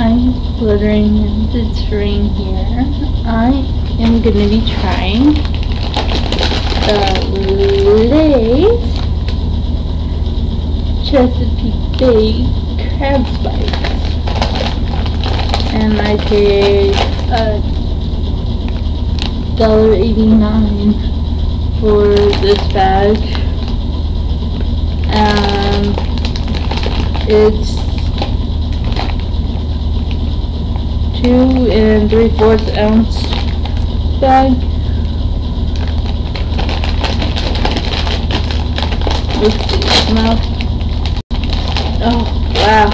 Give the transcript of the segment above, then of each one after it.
Hi, glittering and it's Rayne here. I am gonna be trying the Lay's Chesapeake Bay crab spice. And I paid a dollar eighty nine for this bag. Um, it's two and three fourths ounce bag. Let's see. Oh, wow.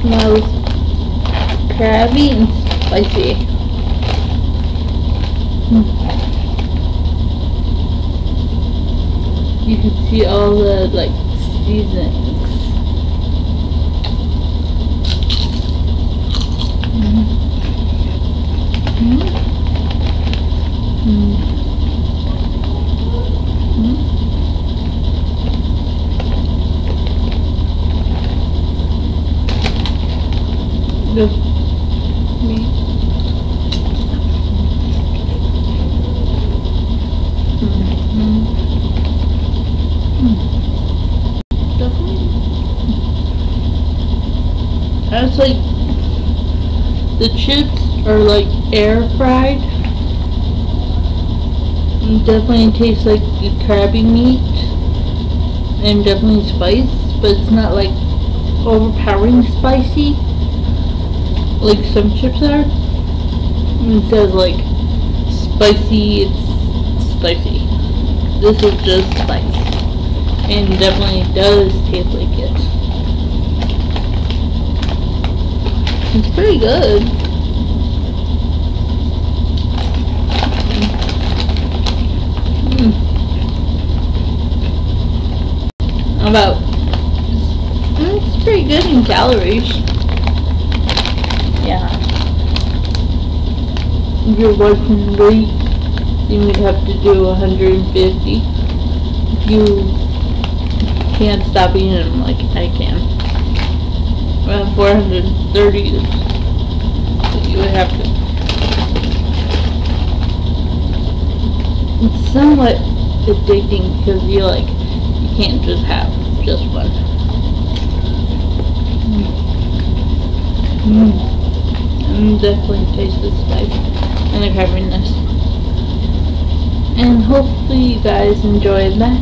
Smells crabby and spicy. Hmm. You can see all the, like, seasonings. Mm. Mm. Mm. Mm. The meat. Mhm. Mm. Definitely. That's like the chips are like air fried. And definitely tastes like the crabby meat and definitely spice, but it's not like overpowering spicy like some chips are. Instead says like spicy, it's spicy. This is just spice. And definitely does taste like it. It's pretty good. Mm. About, it's pretty good in calories. Yeah. You're watching weight, you would have to do 150. If you can't stop eating them like I can. Well, 430 is what you would have to. It's somewhat addicting because you like, you can't just have just one. Mm. Mm, definitely taste the spice and the crabbiness. And hopefully you guys enjoyed that.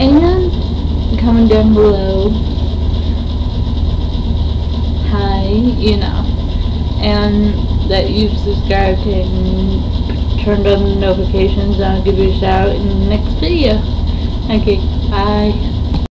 And comment down below hi, you know, and that you've subscribed and turned on the notifications I'll give you a shout in the next video. Okay, bye.